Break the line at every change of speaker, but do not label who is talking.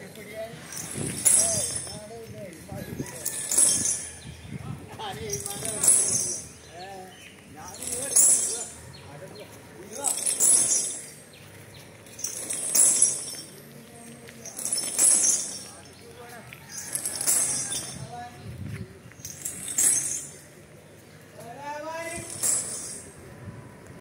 Everybody else?